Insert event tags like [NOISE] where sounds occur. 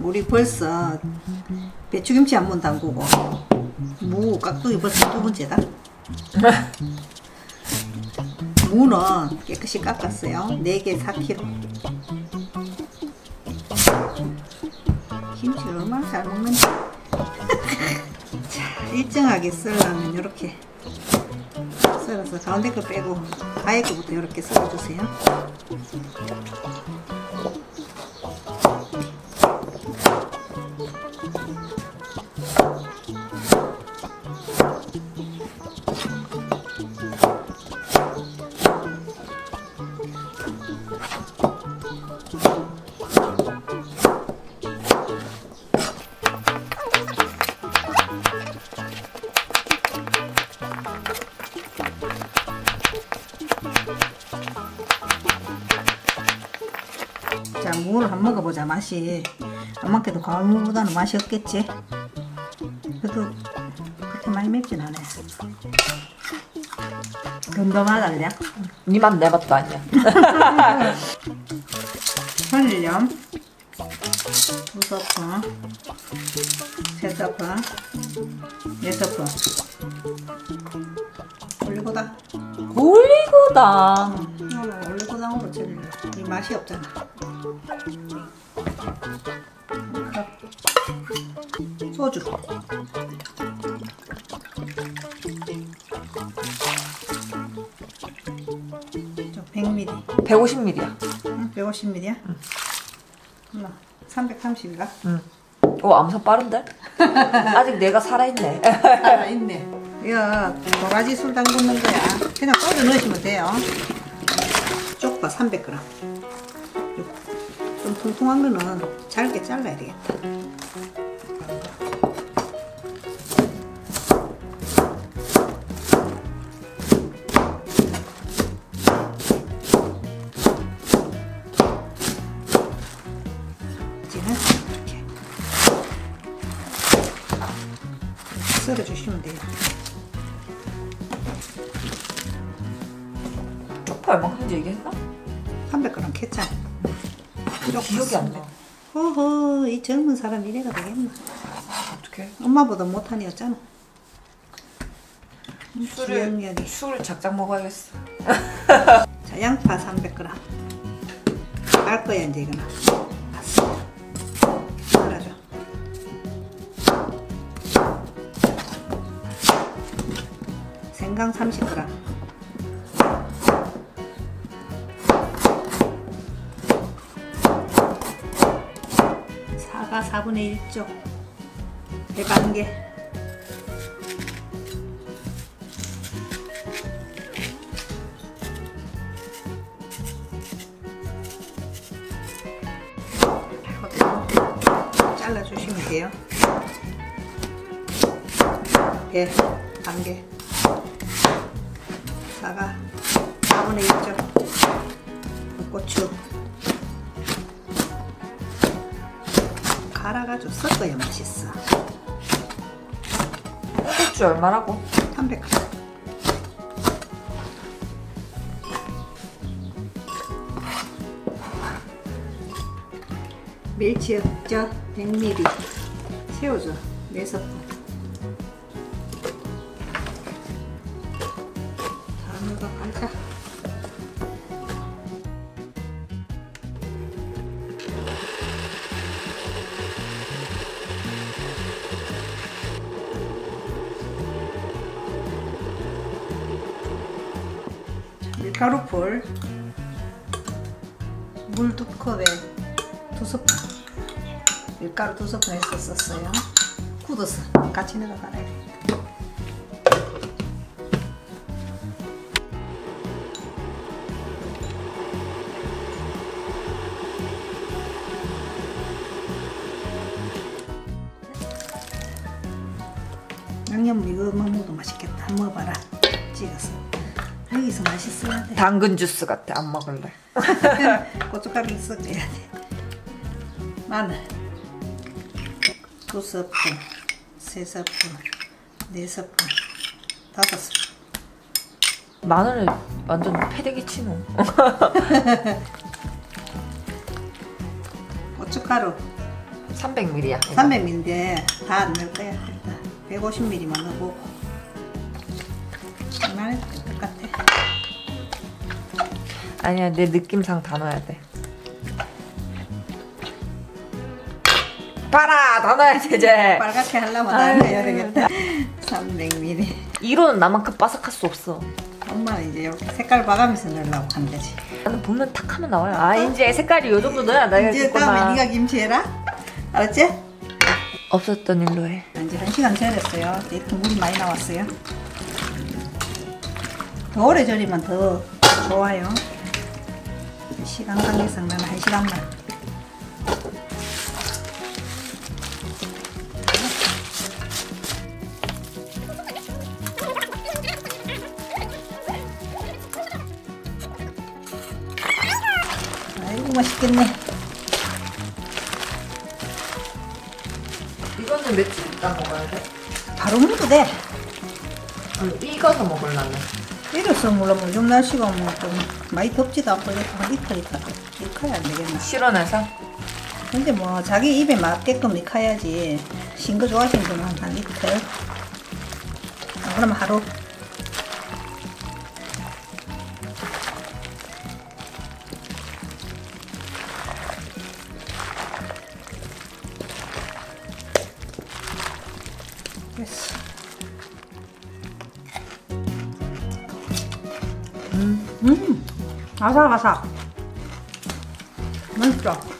우리 벌써 배추김치 한 번 담그고 무 깍두기 벌써 두 번째다. [LAUGHS] 무는 깨끗이 깎았어요. 4개 4kg. 김치를 얼마나 잘 먹는지. [LAUGHS] 자, 일정하게 썰려면 이렇게 썰어서 가운데 거 빼고 가에 거부터 이렇게 썰어주세요. 자, 무를 한 먹어보자. 맛이 아마께도 가을무보다는 맛이 없겠지. 그래도 그렇게 많이 맵진 않아. 덤덤하다 그래. 니만 내 맛도 아니야. [LAUGHS] 설령 두 스푼, 세 스푼, 네 스푼. 올리고당. 올리고당. 어, 올리고당으로 절려. 이 맛이 없잖아. 소주. 저 100ml. 150ml야. 응? 150ml야? 응. 330인가? 응. 오, 암석 빠른데? [LAUGHS] 아직 내가 살아있네. 살아있네. 이거 도라지 술 담그는 거야. 그냥 끓여 넣으시면 돼요. 쪽파 300g. 좀 통통한 거는 잘게 잘라야 되겠다. 이렇게 썰어주시면 돼요. 쪽파 얼마큼인지 얘기했나? 300g 캤잖 아. 기억이 안 나. 허허, 이 젊은 사람 이래가 되겠나? 어떡해. 엄마보다 못한이었잖아. 술을, 기억력이. 술을 작작 먹어야겠어. [LAUGHS] 자, 양파 300g. 깔 거야, 이제 이거는. 말아줘. 생강 30g. 사과 4분의 1쪽. 배반 개. 잘라주시면 돼요. 배, 반개, 사과, 4분의 1쪽, 고추, 갈아가지고 섞어야 맛있어. 고추 얼마라고? 300g. 멸치 액젓 100ml 새우젓 4스푼 가루풀 물 두 컵에 두 스푼 밀가루 두 스푼 해서 썼어요. 굳어서 같이 넣어 갈아야 돼 양념 이거 먹어도 맛있겠다. 먹어봐라. 찍어서 여기서 맛있어야 돼 당근 주스 같아. 안 먹을래. [LAUGHS] 고춧가루를 섞어야 돼. 마늘 두 스푼, 세 스푼, 네 스푼, 다섯 스푼. 마늘을 완전 패대기 치노. [LAUGHS] 고춧가루 300ml야. 300ml인데 다 안 넣을 거야. 일단 150ml만 넣어보고. 아니야, 내 느낌상 다 넣어야 돼. 봐라! 다 넣어야지, 이제. 빨갛게 하려면 다. 넣어야 되겠다. [LAUGHS] 300ml. 이로는 나만큼 바삭할 수 없어. 엄마는 이제 이렇게 색깔 봐가면서 넣으려고 한 거지. 나는 보면 탁 하면 나와요. 아, 이제 색깔이 요 정도 넣어야 내가 이제 다음에 네가 김치 해라. 알았지? 없었던 일로 해. 이제 한 시간 절였어요. 이렇게 물이 많이 나왔어요. 더 오래 절이면 더 좋아요. 시간 관계상 나는 한 시간만. 아이고 맛있겠네. 이거는 며칠 있다 먹어야 돼? 바로 먹어도 돼. 익어서 먹으려면. 이래서 물론 요즘 날씨가 뭐 좀 많이 덥지도 않고 이렇게 한 이틀 있다 익어야 안 되겠나. 실온에서? 근데 뭐 자기 입에 맞게끔 익혀야지. 신거 좋아하시는 분은 한 이틀 아, 그러면 하루 음 아삭아삭. 맛있어